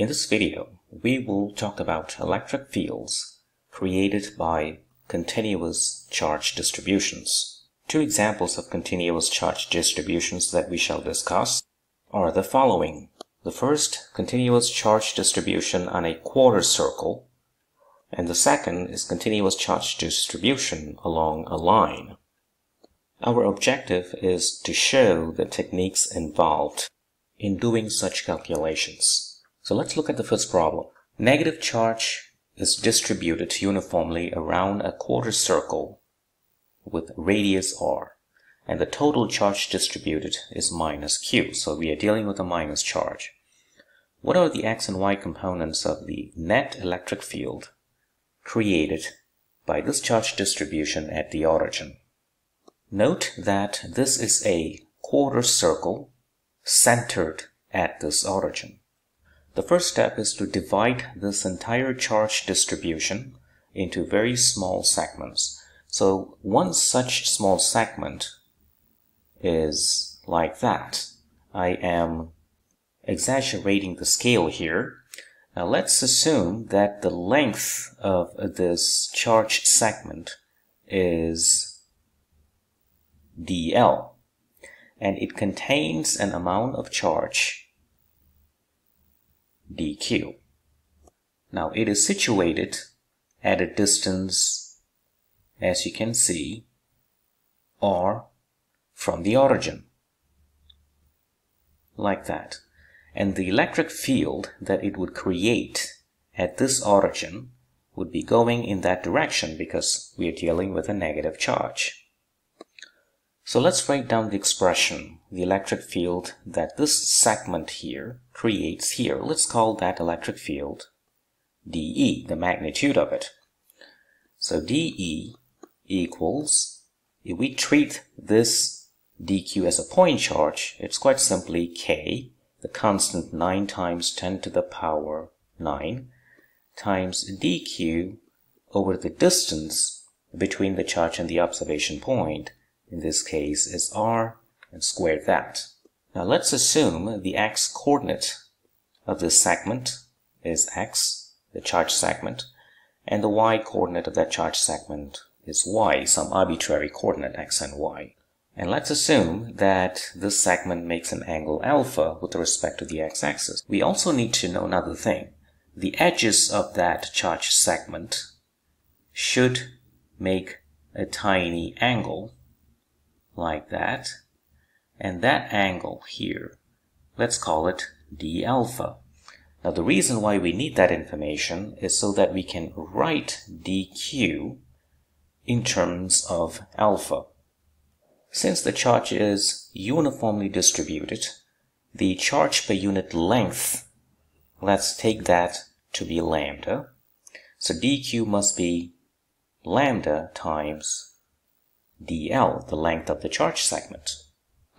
In this video, we will talk about electric fields created by continuous charge distributions. Two examples of continuous charge distributions that we shall discuss are the following. The first, continuous charge distribution on a quarter circle, and the second is continuous charge distribution along a line. Our objective is to show the techniques involved in doing such calculations. So let's look at the first problem. Negative charge is distributed uniformly around a quarter circle with radius r and the total charge distributed is minus q. So we are dealing with a minus charge. What are the x and y components of the net electric field created by this charge distribution at the origin? Note that this is a quarter circle centered at this origin. The first step is to divide this entire charge distribution into very small segments. So one such small segment is like that. I am exaggerating the scale here. Now let's assume that the length of this charge segment is dl and it contains an amount of charge dq. Now it is situated at a distance, as you can see, r from the origin, like that. And the electric field that it would create at this origin would be going in that direction because we are dealing with a negative charge. So let's write down the expression, the electric field that this segment here creates here. Let's call that electric field dE, the magnitude of it. So dE equals, if we treat this dq as a point charge, it's quite simply k, the constant 9 times 10 to the power 9, times dq over the distance between the charge and the observation point, in this case is r, and square that. Now let's assume the x coordinate of this segment is x, the charge segment, and the y coordinate of that charge segment is y, some arbitrary coordinate x and y. And let's assume that this segment makes an angle alpha with respect to the x-axis. We also need to know another thing. The edges of that charge segment should make a tiny angle like that. And that angle here, let's call it d alpha. Now the reason why we need that information is so that we can write dq in terms of alpha. Since the charge is uniformly distributed, the charge per unit length, let's take that to be lambda. So dq must be lambda times dl, the length of the charge segment.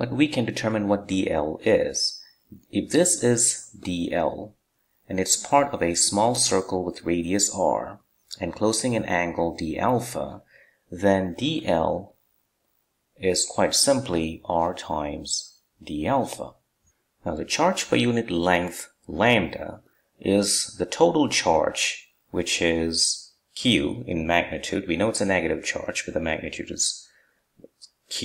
But we can determine what dl is. If this is dl, and it's part of a small circle with radius r, enclosing an angle d alpha, then dl is quite simply r times d alpha. Now the charge per unit length lambda is the total charge, which is q in magnitude. We know it's a negative charge, but the magnitude is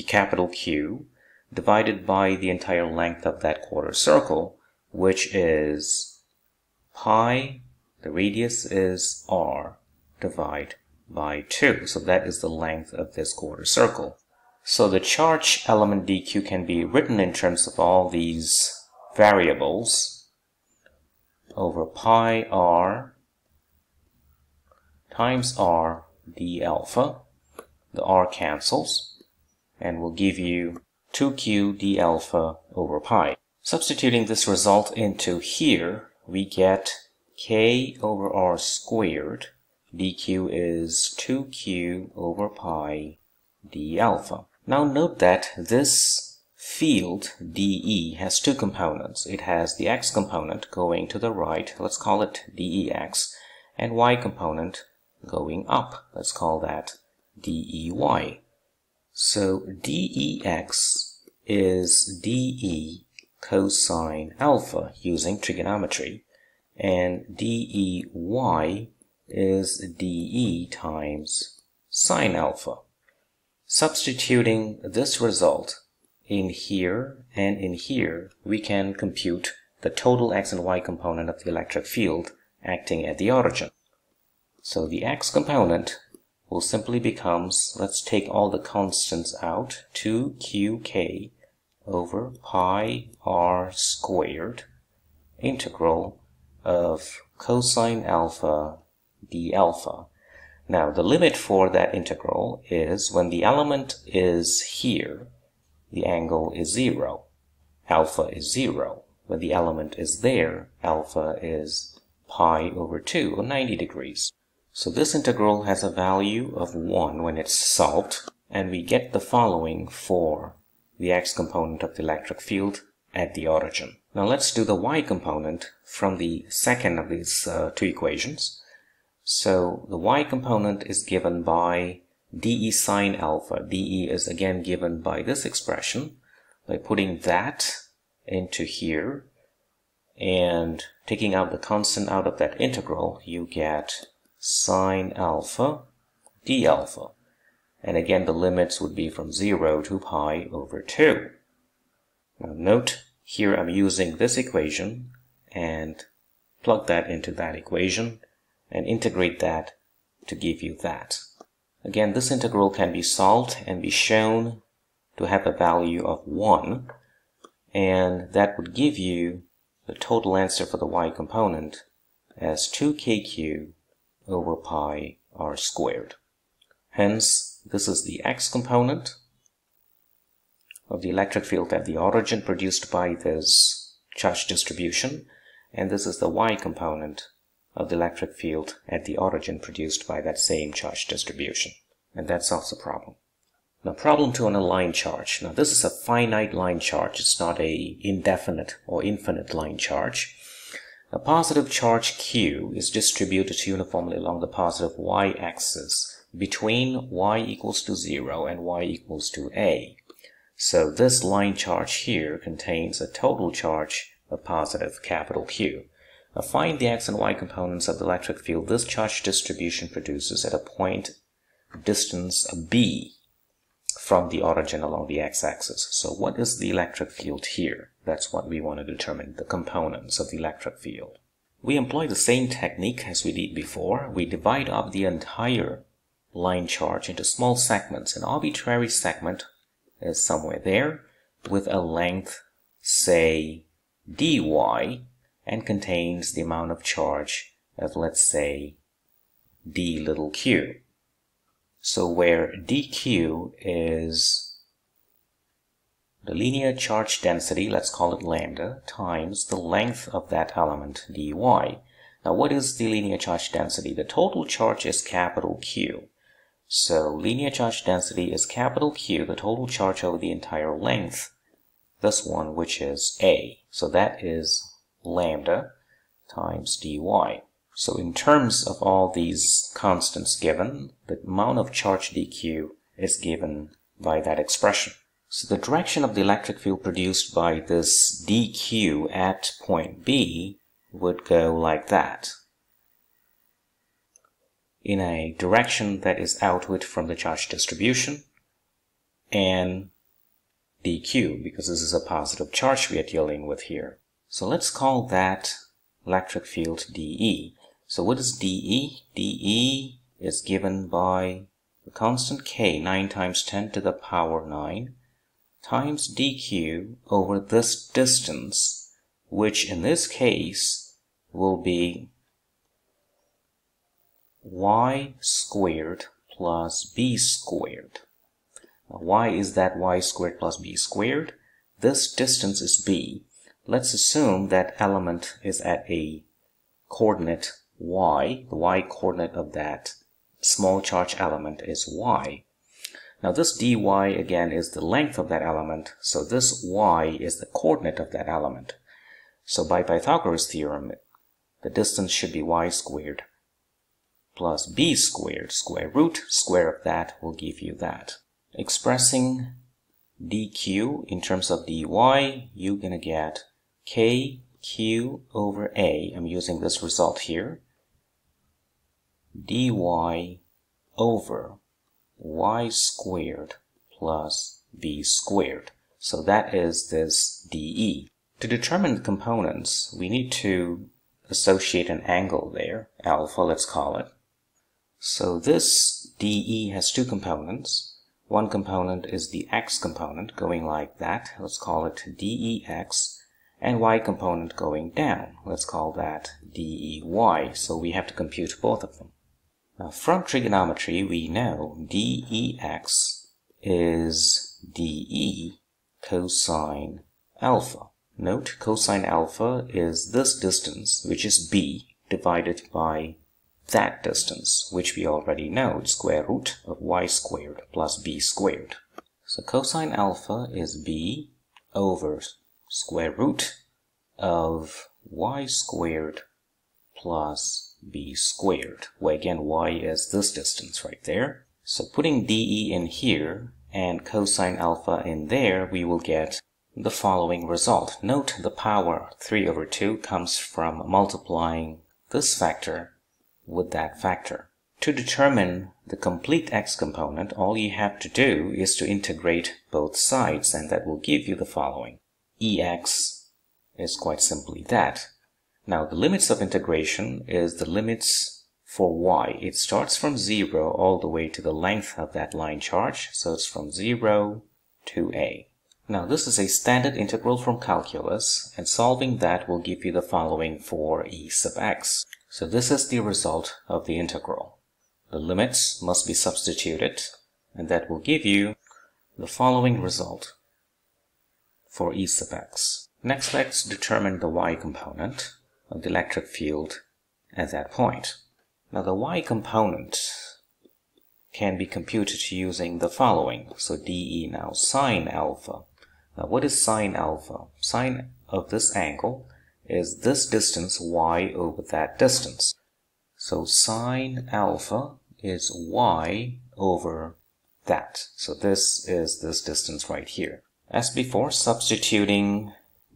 capital Q divided by the entire length of that quarter circle, which is pi, the radius is r, divide by 2. So that is the length of this quarter circle. So the charge element dq can be written in terms of all these variables over pi r times r d alpha. The r cancels and will give you 2q d alpha over pi. Substituting this result into here, we get k over r squared. dq is 2q over pi d alpha. Now note that this field dE has two components. It has the x component going to the right, let's call it dEx, and y component going up, let's call that dEy. So dEx is dE cosine alpha using trigonometry. and dEy is dE times sine alpha. Substituting this result in here and in here, we can compute the total x and y component of the electric field acting at the origin. So the x component will simply becomes, let's take all the constants out, 2qk over pi r squared integral of cosine alpha d alpha. Now the limit for that integral is when the element is here, the angle is 0. Alpha is 0. When the element is there, alpha is pi over 2 or 90 degrees. So this integral has a value of 1 when it's solved and we get the following for the x component of the electric field at the origin. Now let's do the y component from the second of these uh, two equations. So the y component is given by dE sine alpha. dE is again given by this expression. By putting that into here and taking out the constant out of that integral, you get sine alpha d alpha. And again, the limits would be from 0 to pi over 2. Now note, here I'm using this equation and plug that into that equation and integrate that to give you that. Again, this integral can be solved and be shown to have a value of 1 and that would give you the total answer for the y component as 2kq over pi r squared. Hence, this is the x component of the electric field at the origin produced by this charge distribution, and this is the y component of the electric field at the origin produced by that same charge distribution. And that solves the problem. Now problem two on a line charge. Now this is a finite line charge. It's not a indefinite or infinite line charge. A positive charge Q is distributed uniformly along the positive y-axis between y equals to 0 and y equals to a. So this line charge here contains a total charge of positive capital Q. Now find the x and y components of the electric field this charge distribution produces at a point distance b from the origin along the x-axis. So what is the electric field here? That's what we want to determine, the components of the electric field. We employ the same technique as we did before. We divide up the entire line charge into small segments. An arbitrary segment is somewhere there with a length, say, dy, and contains the amount of charge of, let's say, d little q. So where dq is the linear charge density, let's call it lambda, times the length of that element, dy. Now what is the linear charge density? The total charge is capital Q. So linear charge density is capital Q, the total charge over the entire length, this one which is A. So that is lambda times dy. So in terms of all these constants given, the amount of charge dq is given by that expression. So the direction of the electric field produced by this dq at point B would go like that in a direction that is outward from the charge distribution and dq because this is a positive charge we are dealing with here. So let's call that electric field dE. So what is dE? dE is given by the constant k 9 times 10 to the power 9 times dq over this distance which in this case will be y squared plus b squared. Now, why is that y squared plus b squared? This distance is b. Let's assume that element is at a coordinate y. The y coordinate of that small charge element is y. Now this dy again is the length of that element, so this y is the coordinate of that element. So by Pythagoras theorem, the distance should be y squared plus b squared square root square of that will give you that. Expressing dq in terms of dy, you're gonna get k q over a, I'm using this result here, dy over y squared plus b squared. So that is this dE. To determine the components, we need to associate an angle there, alpha let's call it. So this dE has two components. One component is the x component going like that. Let's call it dEx. And y component going down. Let's call that dEy. So we have to compute both of them. Now from trigonometry, we know dEx is dE cosine alpha. Note cosine alpha is this distance, which is b, divided by that distance, which we already know, square root of y squared plus b squared. So cosine alpha is b over square root of y squared plus b squared, where again y is this distance right there. So putting dE in here and cosine alpha in there, we will get the following result. Note the power 3 over 2 comes from multiplying this factor with that factor. To determine the complete x component, all you have to do is to integrate both sides and that will give you the following. ex is quite simply that. Now the limits of integration is the limits for y. It starts from 0 all the way to the length of that line charge, so it's from 0 to a. Now this is a standard integral from calculus and solving that will give you the following for e sub x. So this is the result of the integral. The limits must be substituted and that will give you the following result for e sub x. Next let's determine the y component of the electric field at that point. Now the y component can be computed using the following. So dE now sine alpha now what is sine alpha? Sine of this angle is this distance y over that distance. So sine alpha is y over that. So this is this distance right here. As before, substituting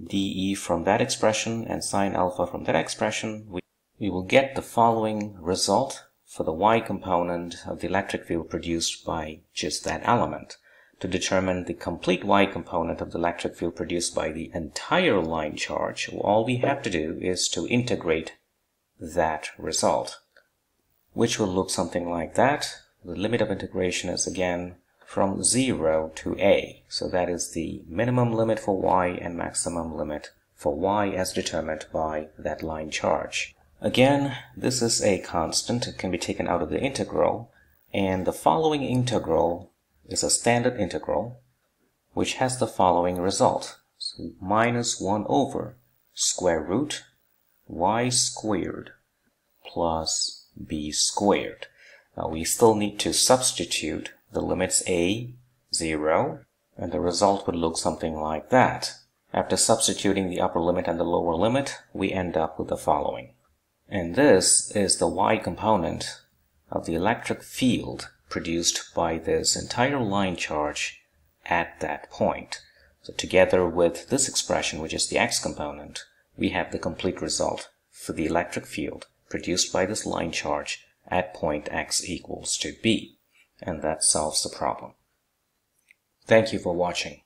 dE from that expression and sine alpha from that expression, we, we will get the following result for the y component of the electric field produced by just that element to determine the complete y component of the electric field produced by the entire line charge, all we have to do is to integrate that result, which will look something like that. The limit of integration is again from 0 to a. So that is the minimum limit for y and maximum limit for y as determined by that line charge. Again, this is a constant. It can be taken out of the integral. And the following integral is a standard integral which has the following result. So minus 1 over square root y squared plus b squared. Now we still need to substitute the limits a, 0, and the result would look something like that. After substituting the upper limit and the lower limit, we end up with the following. And this is the y component of the electric field produced by this entire line charge at that point. So together with this expression, which is the x component, we have the complete result for the electric field produced by this line charge at point x equals to b. And that solves the problem. Thank you for watching.